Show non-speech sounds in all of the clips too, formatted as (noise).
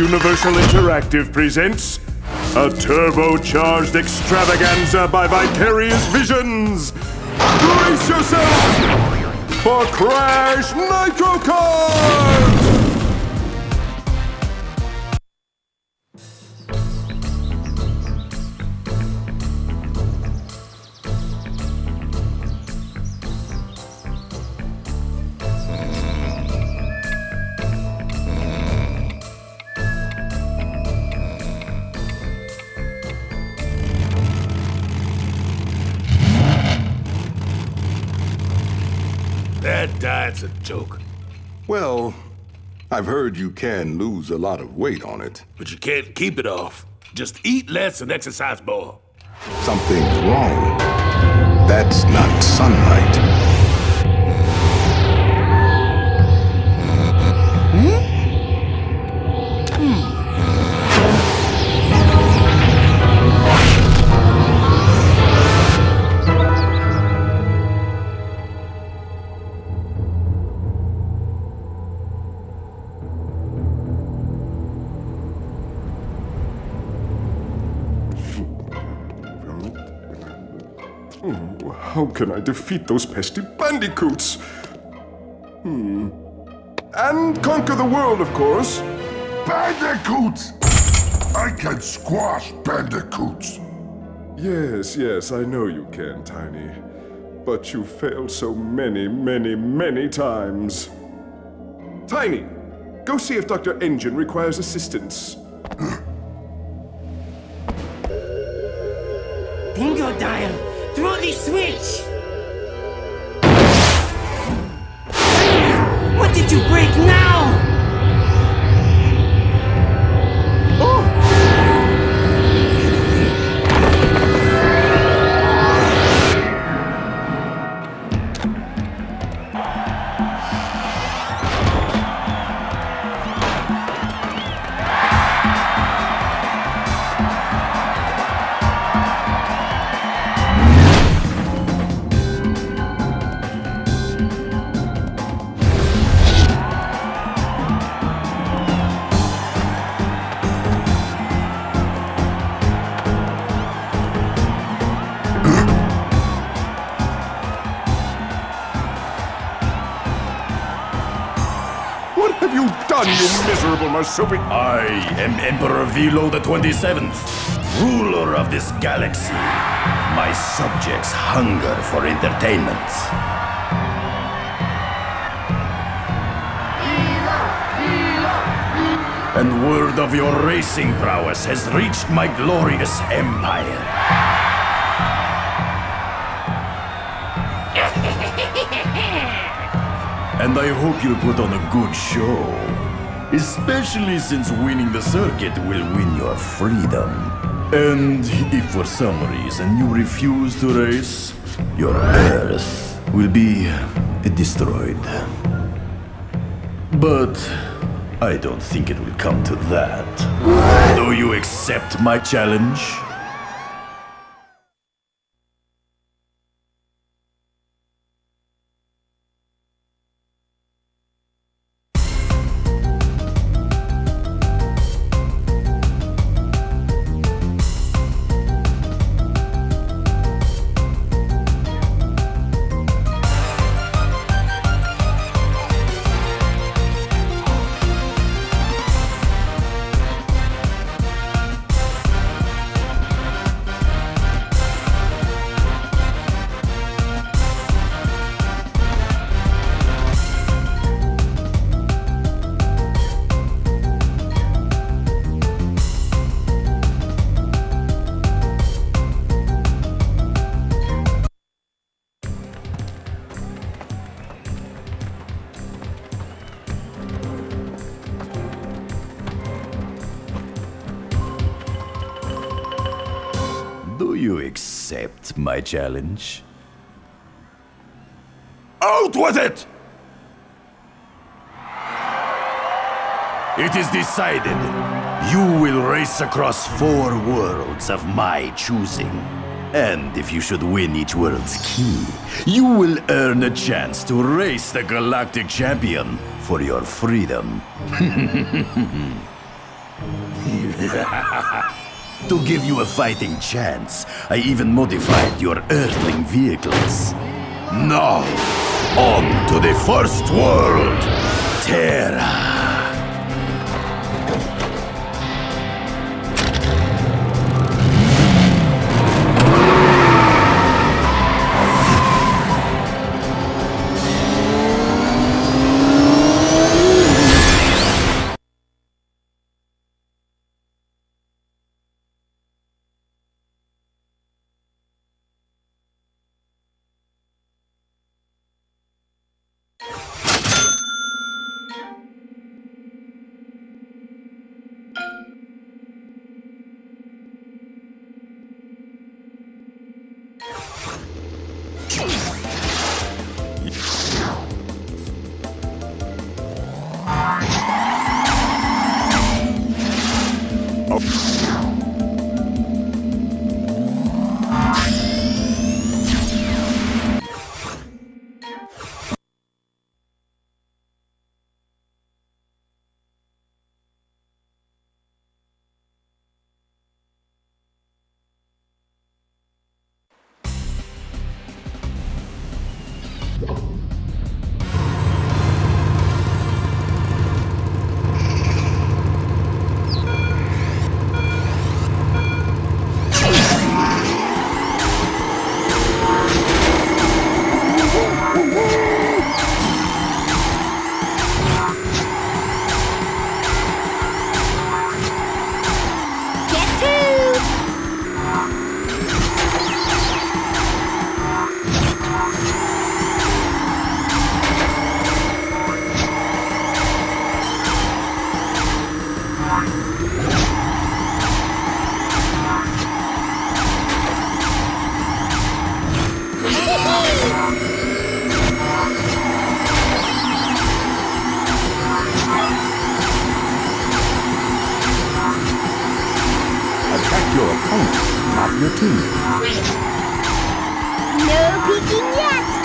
Universal Interactive presents a turbocharged extravaganza by Vicarious Visions. Brace yourself for Crash Nitro! A joke. Well, I've heard you can lose a lot of weight on it. But you can't keep it off. Just eat less and exercise more. Something's wrong. That's not sunlight. Can I defeat those pesky bandicoots? Hmm. And conquer the world, of course. Bandicoots! I can squash bandicoots. Yes, yes, I know you can, Tiny. But you failed so many, many, many times. Tiny, go see if Dr. N. Gin requires assistance. Bingo dial! Throw the switch! You break now? Miserable marsupi? I am Emperor Velo the 27th, ruler of this galaxy. My subjects hunger for entertainment. And word of your racing prowess has reached my glorious empire. (laughs) And I hope you'll put on a good show. Especially since winning the circuit will win your freedom. And if for some reason you refuse to race, your Earth will be destroyed. But I don't think it will come to that. Do you accept my challenge? Accept my challenge? Out with it! It is decided. You will race across four worlds of my choosing. And if you should win each world's key, you will earn a chance to race the Galactic Champion for your freedom. (laughs) (laughs) to give you a fighting chance, I even modified your Earthling vehicles. Now, on to the first world, Terra. your team. No peeking yet!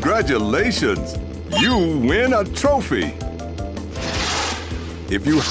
Congratulations! You win a trophy! If you...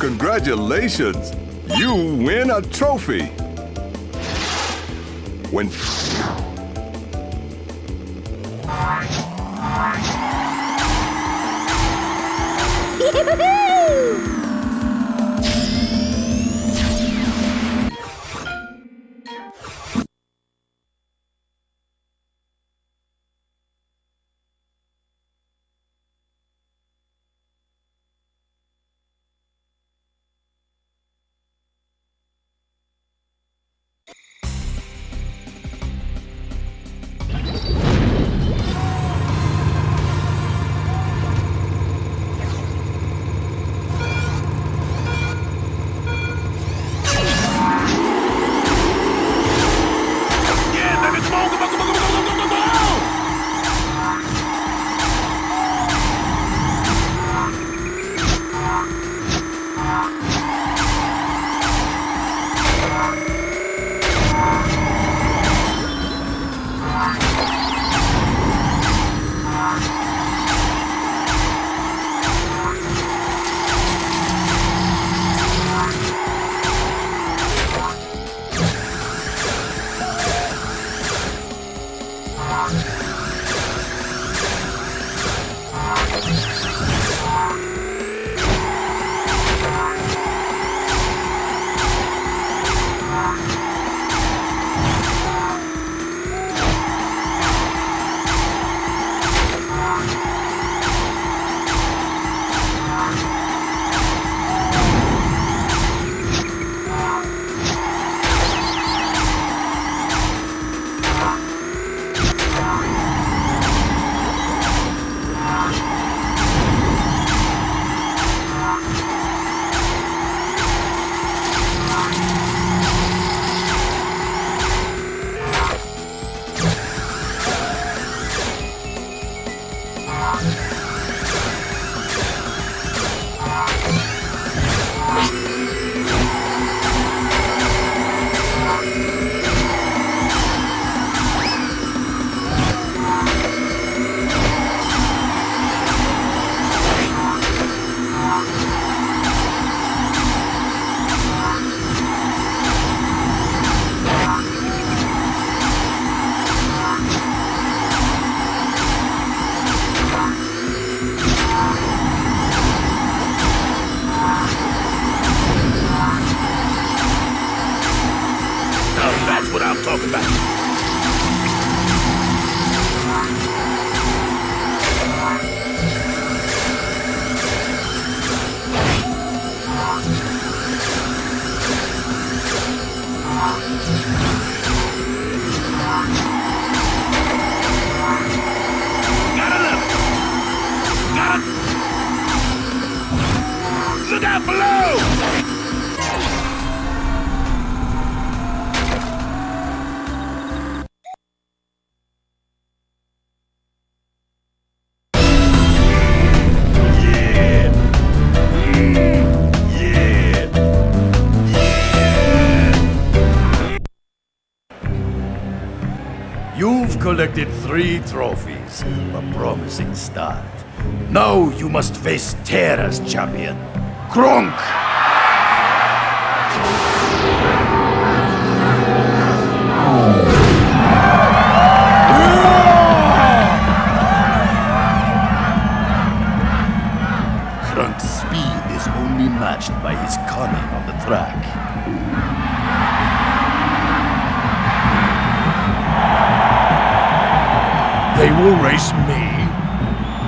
Congratulations! You win a trophy! When... Yeah, (laughs) collected three trophies. A promising start. Now you must face Terra's champion, Krunk! Krunk's speed is only matched by his cunning on the track. They will race me.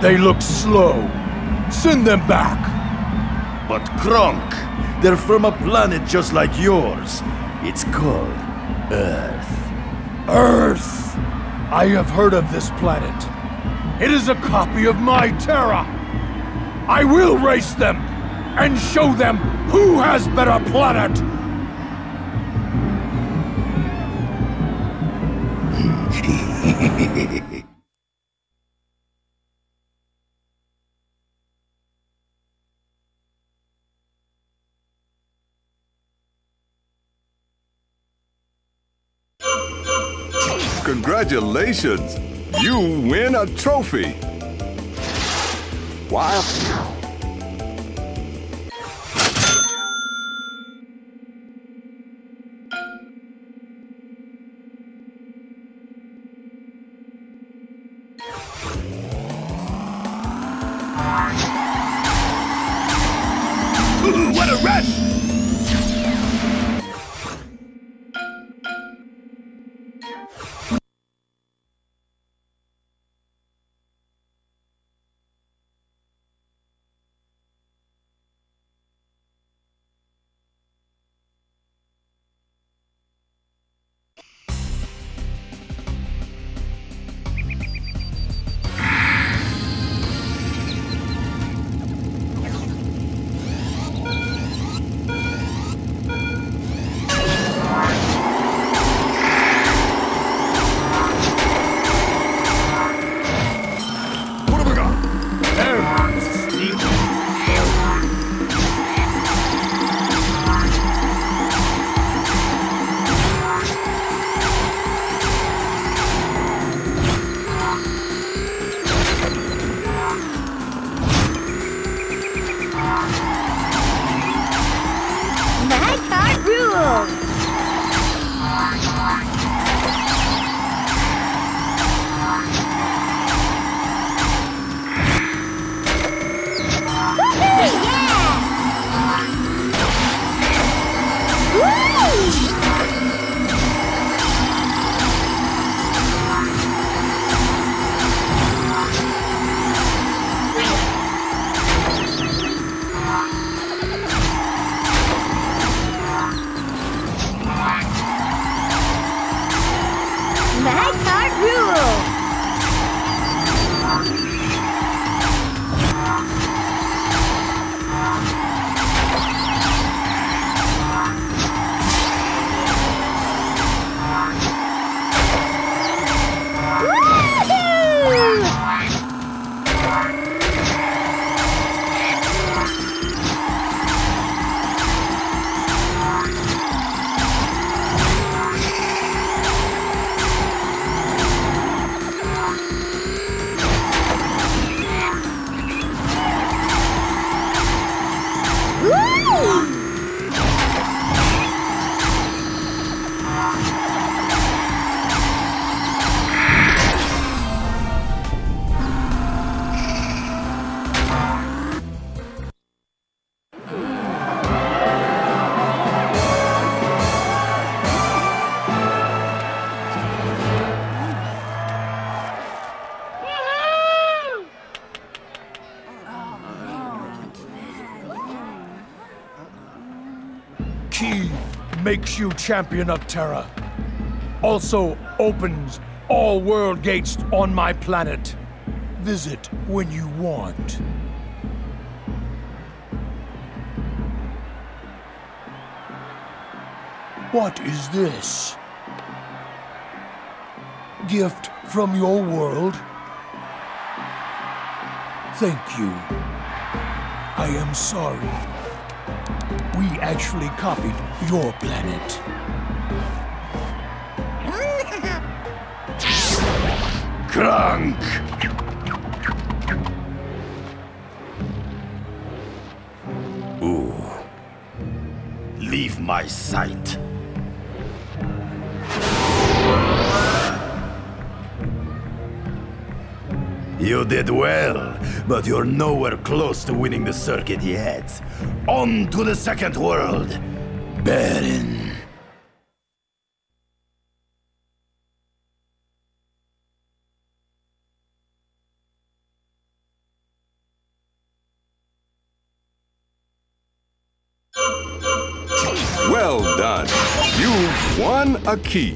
They look slow. Send them back. But Krunk, they're from a planet just like yours. It's called Earth. Earth! I have heard of this planet. It is a copy of my Terra. I will race them and show them who has better planet. (laughs) Congratulations! You win a trophy! Wow! Makes you champion of Terra. Also opens all world gates on my planet. Visit when you want. What is this? Gift from your world? Thank you. I am sorry. We actually copied your planet. Krunk! Ooh. Leave my sight. You did well, but you're nowhere close to winning the circuit yet. On to the second world, Barin. Well done. You've won a key.